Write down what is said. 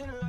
Oh